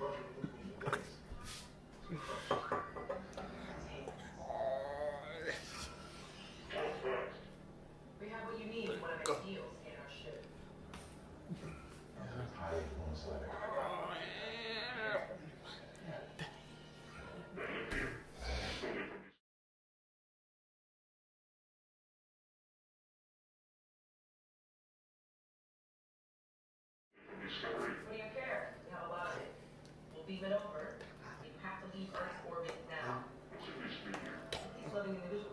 budget leave it over. You have to leave Earth's orbit now. These individuals.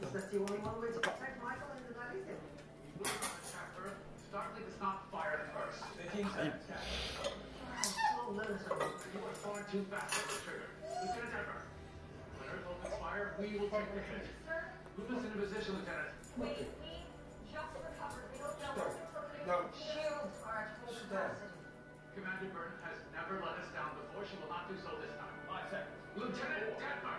That's the only one way to protect Michael and the Navy. Move on the chapter. Starfleet does not fire first. Fifteen seconds, Captain. Slow military. You are far too fast for the trigger. Lieutenant Edgar. When Earth opens fire, we will take the hit. Move us into position, Lieutenant. Wait, we just recovered. We don't know what's interpreting. No. Shields are at full capacity. Commander Burnham has never let us down before. She will not do so this time. Five seconds. Lieutenant Detmer,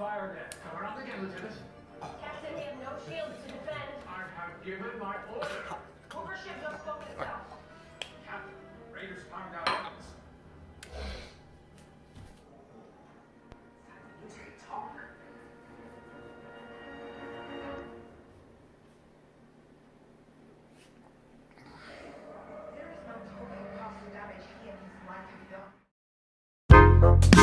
fire again. Cover up again, Lieutenant. Captain, we have no shields to defend. I have given my order. Hoover ship just spoke itself. Captain, Raiders find out. There is no total cost of damage he and his life have done.